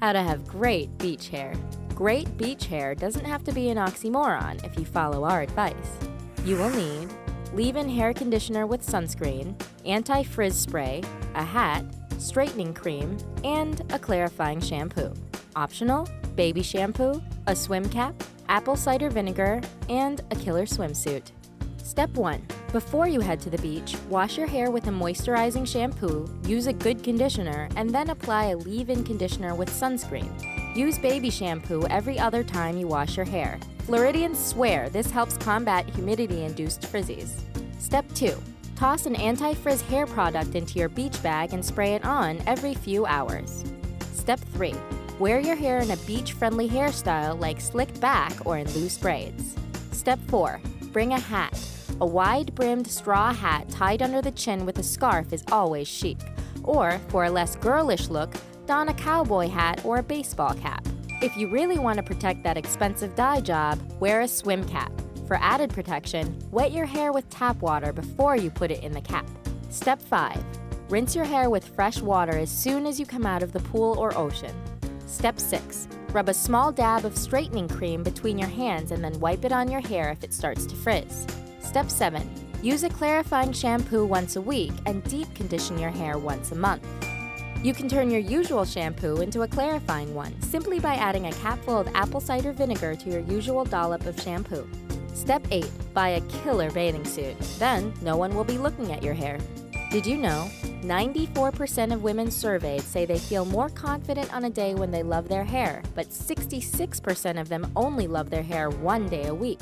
How to have great beach hair. Great beach hair doesn't have to be an oxymoron if you follow our advice. You will need leave-in hair conditioner with sunscreen, anti-frizz spray, a hat, straightening cream, and a clarifying shampoo. Optional, baby shampoo, a swim cap, apple cider vinegar, and a killer swimsuit. Step 1. Before you head to the beach, wash your hair with a moisturizing shampoo, use a good conditioner, and then apply a leave-in conditioner with sunscreen. Use baby shampoo every other time you wash your hair. Floridians swear this helps combat humidity-induced frizzies. Step 2. Toss an anti-frizz hair product into your beach bag and spray it on every few hours. Step 3. Wear your hair in a beach-friendly hairstyle like slicked back or in loose braids. Step 4. Bring a hat. A wide brimmed straw hat tied under the chin with a scarf is always chic. Or, for a less girlish look, don a cowboy hat or a baseball cap. If you really want to protect that expensive dye job, wear a swim cap. For added protection, wet your hair with tap water before you put it in the cap. Step 5. Rinse your hair with fresh water as soon as you come out of the pool or ocean. Step 6. Rub a small dab of straightening cream between your hands and then wipe it on your hair if it starts to frizz. Step 7. Use a clarifying shampoo once a week and deep condition your hair once a month. You can turn your usual shampoo into a clarifying one simply by adding a capful of apple cider vinegar to your usual dollop of shampoo. Step 8. Buy a killer bathing suit. Then, no one will be looking at your hair. Did you know? 94% of women surveyed say they feel more confident on a day when they love their hair, but 66% of them only love their hair one day a week.